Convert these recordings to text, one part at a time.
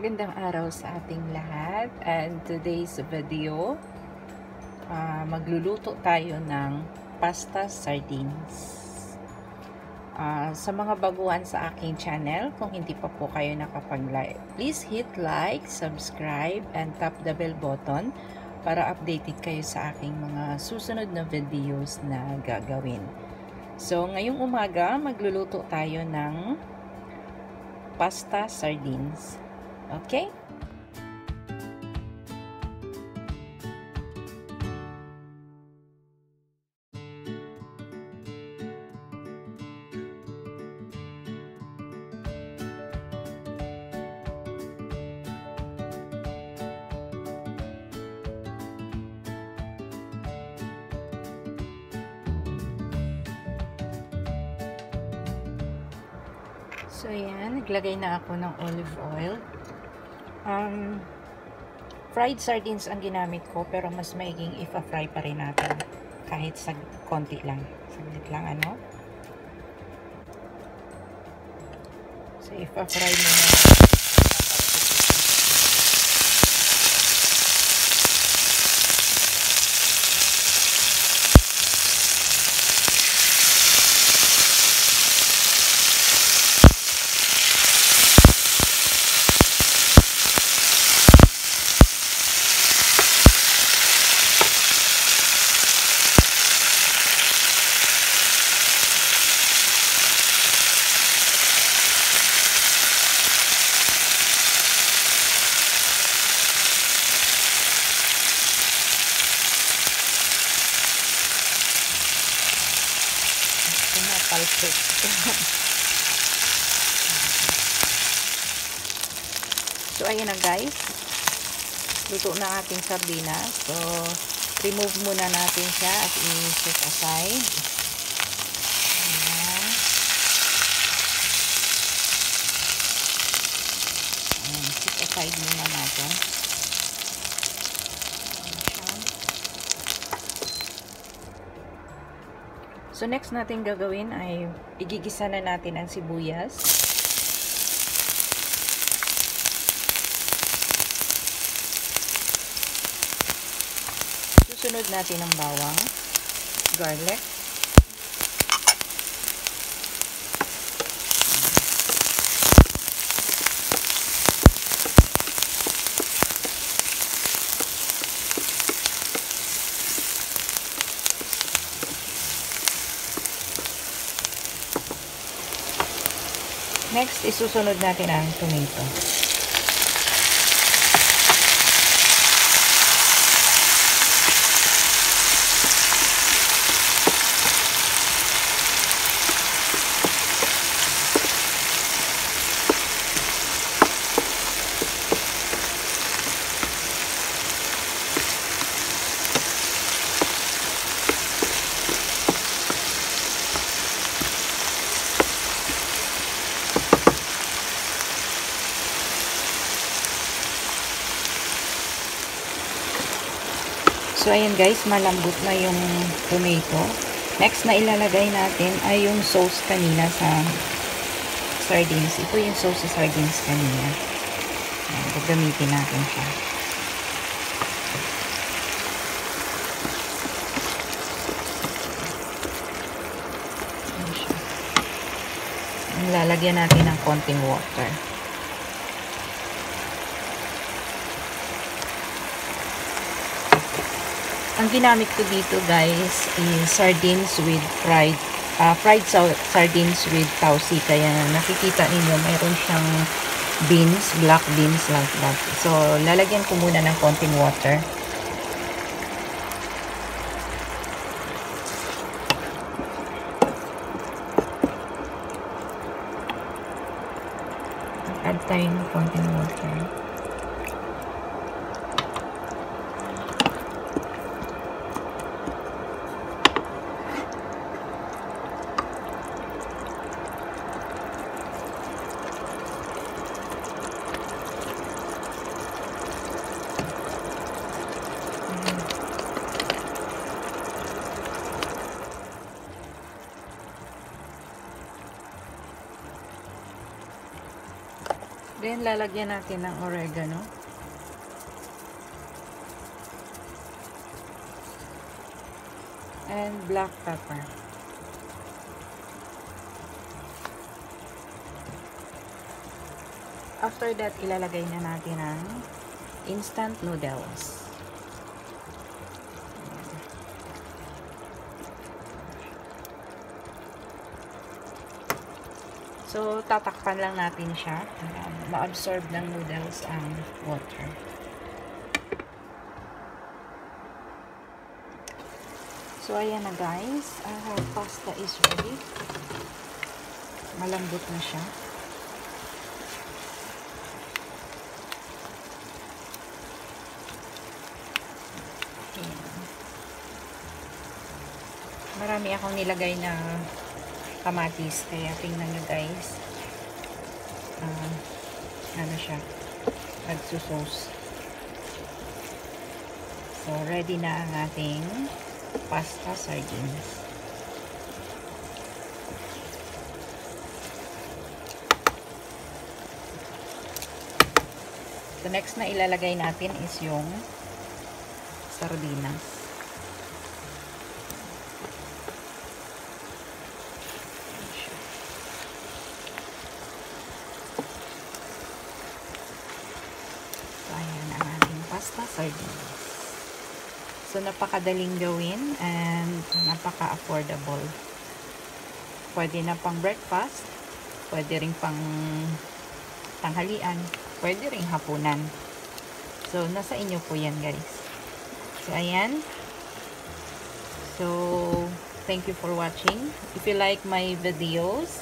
Magandang araw sa ating lahat. And today's video uh, magluluto tayo ng pasta sardines. Uh, sa mga baguhan sa aking channel kung hindi pa po kayo nakapag-like please hit like, subscribe and tap the bell button para updated kayo sa aking mga susunod na videos na gagawin. So ngayong umaga magluluto tayo ng pasta sardines Okay? So, ayan. Naglagay na ako ng olive oil. Um, fried sardines ang ginamit ko, pero mas maiging ifa-fry pa rin natin. Kahit sa konti lang. Saglit lang, ano. So, ifa-fry muna palpit. so, ayan na guys. Luto na ating sardinas. So, remove muna natin siya at i-set aside. Ayan. Ayan, set aside muna natin. So, next natin gagawin ay igigisa na natin ang sibuyas. Susunod natin ang bawang, garlic, Next, isusunod natin ang tomato. So, ayan guys, malambot na yung tomato. Next na ilalagay natin ay yung sauce kanina sa sardines. Ito yung sauce sa sardines kanina. Ayan, gagamitin natin siya. Lalagyan natin ng konting water. Ang ginamit ko dito guys is sardines with fried uh, fried sardines with tausi kaya nakikita niyo mayroon siyang beans, black beans like that so lalagyan ko muna ng konting water Then, lalagyan natin ng oregano. And black pepper. After that, ilalagay na natin ang instant noodles. So, tatakpan lang natin siya. Um, ma-absorb ng noodles ang water. So, ayan na guys. Our pasta is ready. Malambot na siya. Ayan. Marami akong nilagay na kamatis. Kaya tingnan nyo guys. Uh, ano siya. Nagsusos. So, ready na ang ating pasta sardines. The next na ilalagay natin is yung sardinas. So, ayan ang ating pasta sardines. Napakadaling gawin and napaka-affordable. Pwede na pang breakfast, pwede rin pang tanghalian, pwede rin hapunan. So, nasa inyo po yan guys. So, ayan. So, thank you for watching. If you like my videos,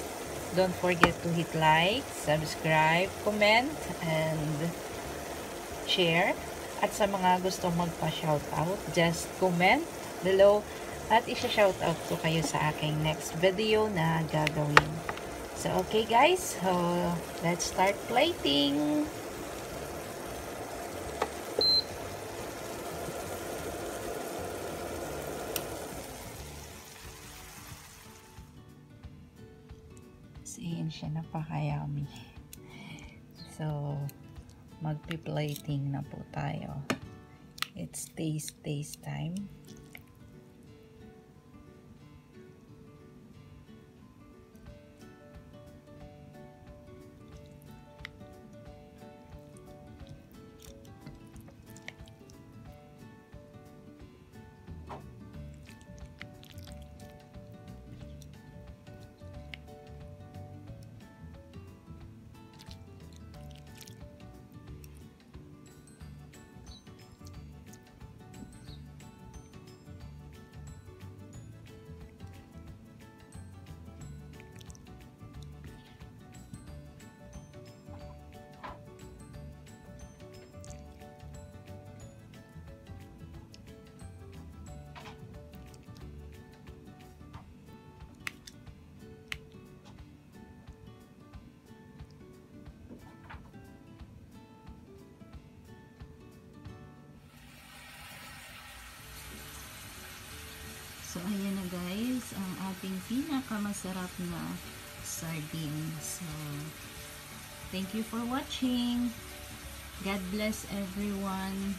don't forget to hit like, subscribe, comment, and share. At sa mga gustong magpa-shoutout, just comment below at isa-shoutout ko kayo sa aking next video na gagawin. So, okay guys, so let's start plating! Yun siya, napaka-yummy. So, magpi-plating na po tayo. It's taste taste time. Ating pinakamasarap na sardines. So, thank you for watching. God bless everyone.